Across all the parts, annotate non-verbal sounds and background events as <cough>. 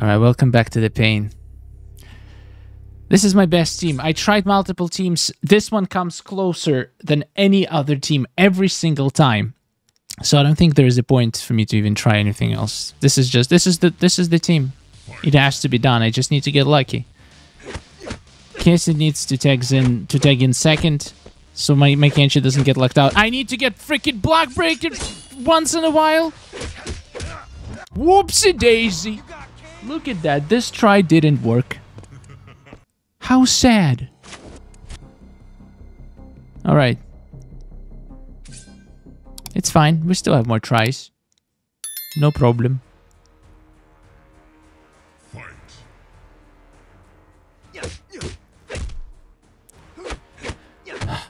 Alright, welcome back to the pain. This is my best team. I tried multiple teams. This one comes closer than any other team every single time. So I don't think there is a point for me to even try anything else. This is just this is the this is the team. It has to be done. I just need to get lucky. Casey needs to tag in to tag in second, so my my Kenshi doesn't get locked out. I need to get freaking block breaker once in a while. Whoopsie daisy! Look at that. This try didn't work. How sad. All right. It's fine. We still have more tries. No problem.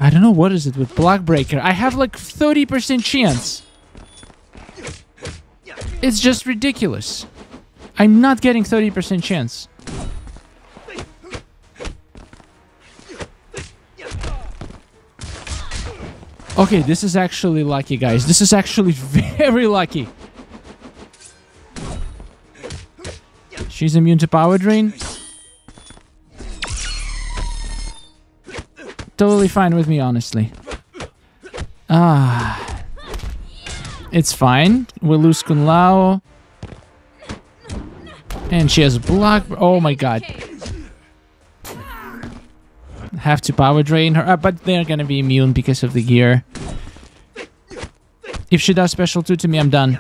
I don't know what is it with Block Breaker. I have like 30% chance. It's just ridiculous. I'm not getting 30% chance. Okay, this is actually lucky, guys. This is actually <laughs> very lucky. She's immune to power drain. Totally fine with me, honestly. Ah. It's fine. We'll lose Kung Lao. And she has block. Oh my god. Have to power drain her. Uh, but they're gonna be immune because of the gear. If she does special 2 to me, I'm done.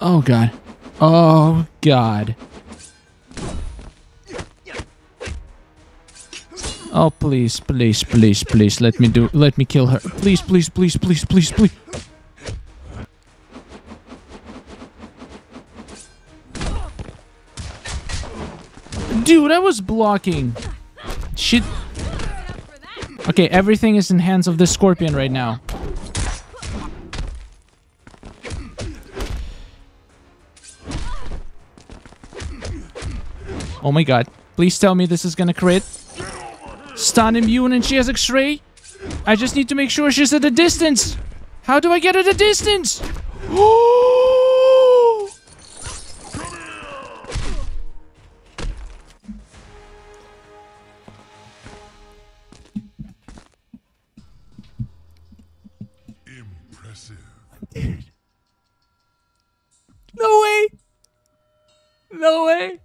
Oh god. Oh god. Oh please, please, please, please, let me do let me kill her. Please, please, please, please, please, please. Dude, I was blocking. Shit. Okay, everything is in hands of the scorpion right now. Oh my god. Please tell me this is gonna crit. Stun immune and she has X-ray. I just need to make sure she's at a distance. How do I get at a distance? <gasps> Oh! No way.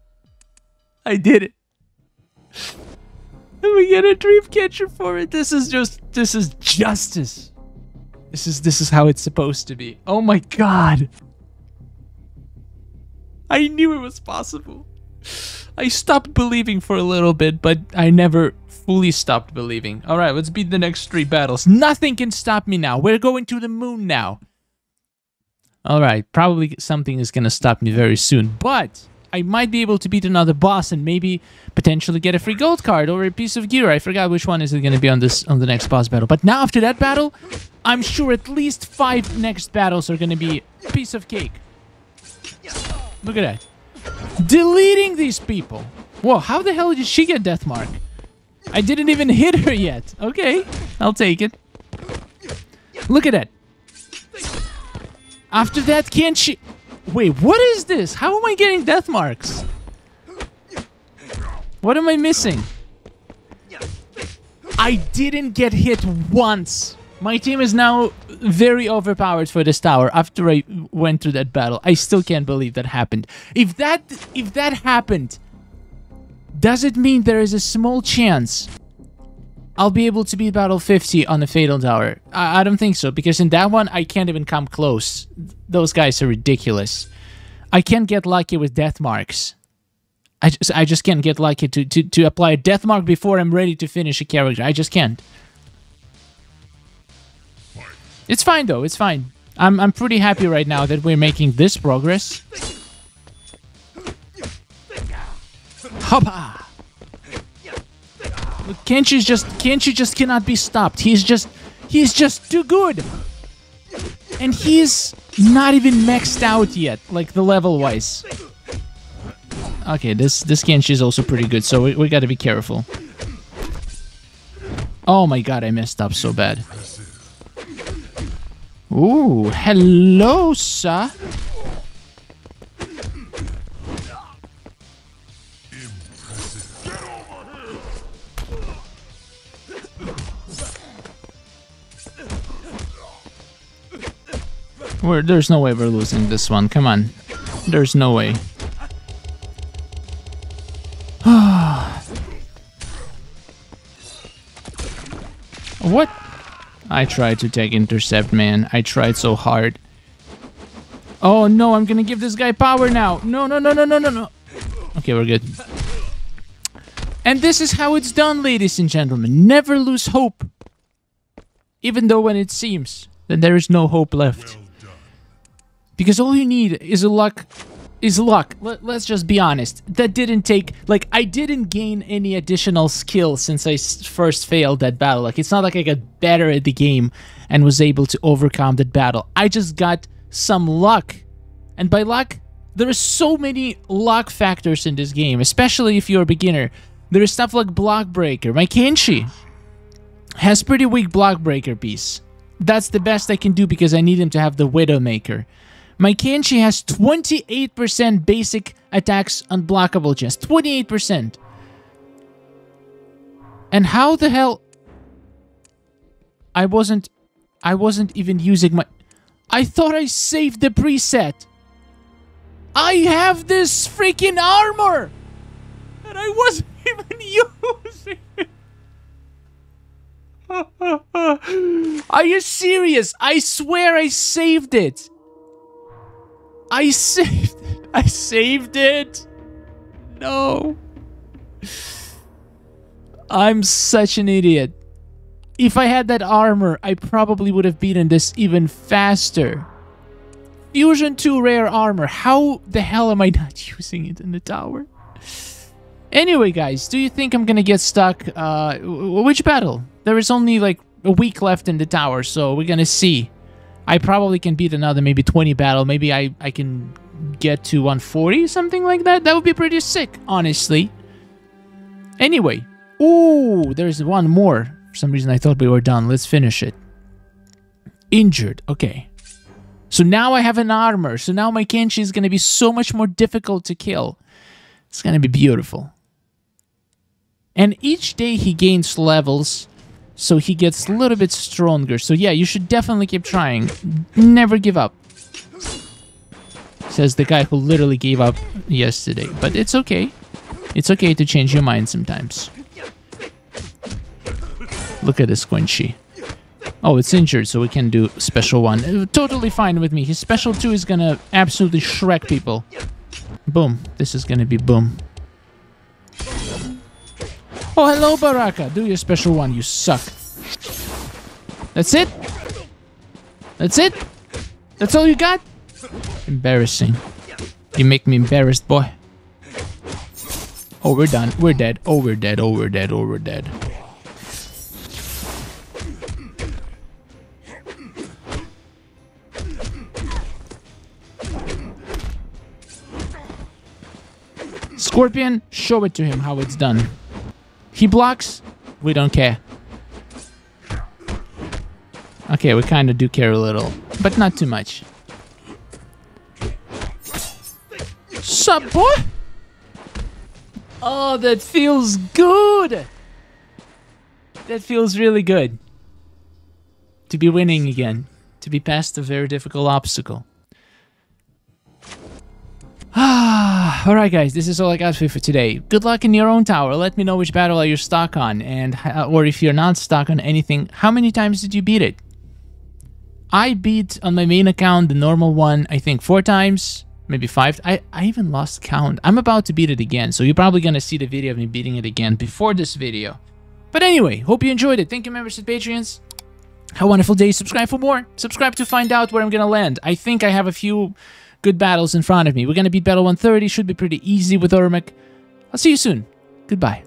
I did it. And we get a dream catcher for it. This is just this is justice. This is this is how it's supposed to be. Oh my god. I knew it was possible. I stopped believing for a little bit, but I never fully stopped believing. All right, let's beat the next three battles. Nothing can stop me now. We're going to the moon now. All right, probably something is going to stop me very soon, but I might be able to beat another boss and maybe potentially get a free gold card or a piece of gear. I forgot which one is it going to be on this on the next boss battle. But now after that battle, I'm sure at least five next battles are going to be piece of cake. Look at that. Deleting these people. Whoa, how the hell did she get death mark? I didn't even hit her yet. Okay, I'll take it. Look at that. After that, Kenshi... Wait, what is this? How am I getting death marks? What am I missing? I didn't get hit once. My team is now very overpowered for this tower after I went through that battle. I still can't believe that happened. If that if that happened, does it mean there is a small chance I'll be able to beat battle 50 on the Fatal Tower? I, I don't think so, because in that one, I can't even come close. Those guys are ridiculous. I can't get lucky with death marks. I just, I just can't get lucky to, to, to apply a death mark before I'm ready to finish a character. I just can't. It's fine, though. It's fine. I'm, I'm pretty happy right now that we're making this progress. Hoppa! Look, Kenshi's just Kenshi just cannot be stopped. He's just he's just too good. And he's not even maxed out yet, like the level wise. Okay, this this Kenshi is also pretty good, so we, we gotta be careful. Oh my god, I messed up so bad. Ooh, hello, sir. We're, there's no way we're losing this one. Come on. There's no way. <sighs> what? I tried to take intercept, man. I tried so hard. Oh no, I'm gonna give this guy power now. No, no, no, no, no, no, no. Okay, we're good. And this is how it's done, ladies and gentlemen. Never lose hope. Even though when it seems that there is no hope left. Because all you need is a luck is luck. Let, us just be honest. That didn't take like I didn't gain any additional skill since I first failed that battle. Like it's not like I got better at the game and was able to overcome that battle. I just got some luck. And by luck, there are so many luck factors in this game, especially if you're a beginner. There is stuff like Block Breaker. My Kenshi has pretty weak Block Breaker piece. That's the best I can do because I need him to have the Widowmaker. My Kenshi has 28% basic attacks unblockable chance. 28%. And how the hell... I wasn't... I wasn't even using my... I thought I saved the preset. I have this freaking armor! And I wasn't <laughs> even using it. <laughs> Are you serious? I swear I saved it. I saved it. <laughs> I saved it. No. I'm such an idiot. If I had that armor, I probably would have beaten this even faster. Fusion 2 rare armor. How the hell am I <laughs> not using it in the tower? Anyway, guys, do you think I'm gonna get stuck? Uh, which battle? There is only like a week left in the tower, so we're gonna see. I probably can beat another maybe 20 battle. Maybe I, I can get to 140, something like that. That would be pretty sick, honestly. Anyway. Ooh, there's one more. For some reason, I thought we were done. Let's finish it. Injured. Okay. So now I have an armor. So now my Kenshi is going to be so much more difficult to kill. It's going to be beautiful. And each day he gains levels, so he gets a little bit stronger. So yeah, you should definitely keep trying. Never give up. Says the guy who literally gave up yesterday. But it's okay. It's okay to change your mind sometimes. Look at this Quincy. Oh, it's injured, so we can do special one. Uh, totally fine with me. His special two is gonna absolutely shrek people. Boom. This is gonna be boom. Oh, hello, Baraka. Do your special one, you suck. That's it? That's it? That's all you got? Embarrassing. You make me embarrassed, boy. Oh, we're done. We're dead. Oh, we're dead. Oh, we're dead. Oh, we're dead. Scorpion, show it to him how it's done. He blocks. We don't care. Okay, we kind of do care a little, but not too much. Sup, boy? Oh, that feels good. That feels really good. To be winning again. To be past a very difficult obstacle. Ah, all right, guys, this is all I got for you for today. Good luck in your own tower. Let me know which battle are you stuck on, and or if you're not stuck on anything, how many times did you beat it? I beat on my main account the normal one, I think four times, maybe five. I, I even lost count. I'm about to beat it again, so you're probably gonna see the video of me beating it again before this video. But anyway, hope you enjoyed it. Thank you, members and Patreons. Have a wonderful day. Subscribe for more. Subscribe to find out where I'm gonna land. I think I have a few good battles in front of me. We're going to beat battle 130. Should be pretty easy with Ermac. I'll see you soon. Goodbye.